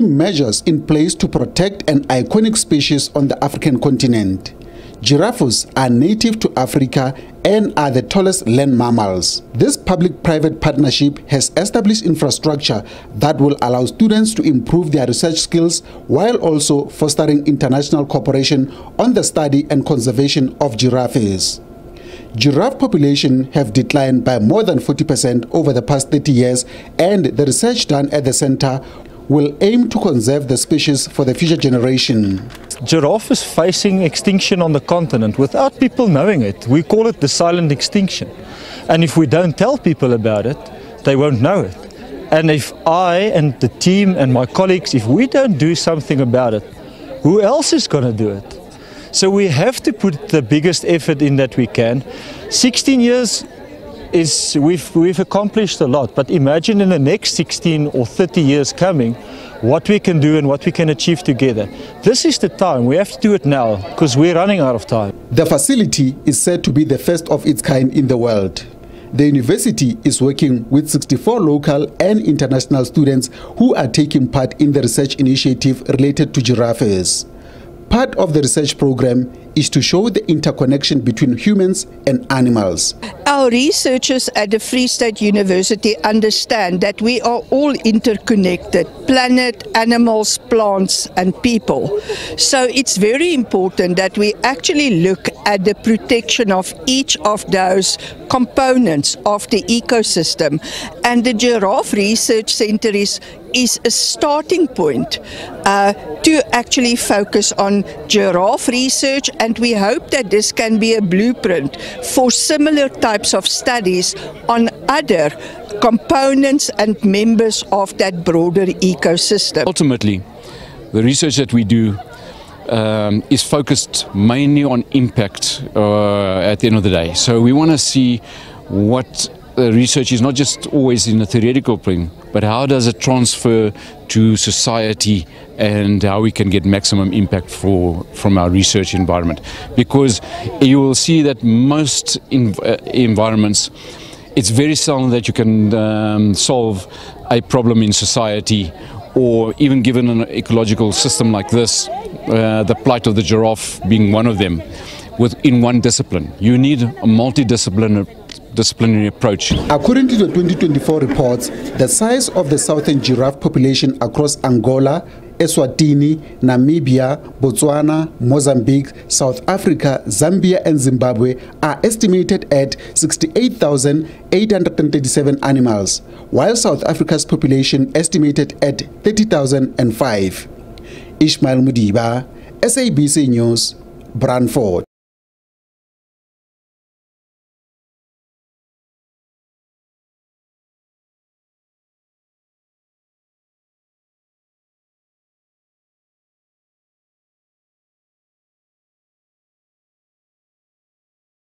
measures in place to protect an iconic species on the African continent. Giraffes are native to Africa and are the tallest land mammals. This public-private partnership has established infrastructure that will allow students to improve their research skills while also fostering international cooperation on the study and conservation of giraffes. Giraffe population have declined by more than 40% over the past 30 years and the research done at the center will aim to conserve the species for the future generation. Giraffe is facing extinction on the continent without people knowing it. We call it the silent extinction. And if we don't tell people about it, they won't know it. And if I and the team and my colleagues, if we don't do something about it, who else is going to do it? So we have to put the biggest effort in that we can. 16 years is we've we've accomplished a lot, but imagine in the next 16 or 30 years coming what we can do and what we can achieve together. This is the time. We have to do it now because we're running out of time. The facility is said to be the first of its kind in the world. The university is working with 64 local and international students who are taking part in the research initiative related to giraffes. Part of the research program is to show the interconnection between humans and animals. Our researchers at the Free State University understand that we are all interconnected planet, animals, plants, and people. So it's very important that we actually look at the protection of each of those components of the ecosystem. And the Giraffe Research Center is, is a starting point uh, to actually focus on giraffe research and we hope that this can be a blueprint for similar types of studies on other components and members of that broader ecosystem. Ultimately, the research that we do um, is focused mainly on impact uh, at the end of the day. So we want to see what uh, research is not just always in a theoretical plane, but how does it transfer to society and how we can get maximum impact for from our research environment. Because you will see that most in, uh, environments, it's very seldom that you can um, solve a problem in society or even given an ecological system like this, uh, the plight of the giraffe being one of them, within one discipline. You need a multidisciplinary disciplinary approach. According to the 2024 reports, the size of the southern giraffe population across Angola, Eswatini, Namibia, Botswana, Mozambique, South Africa, Zambia and Zimbabwe are estimated at 68,837 animals, while South Africa's population estimated at 30,005. Ishmael Mudiba, SABC News, Brandfort.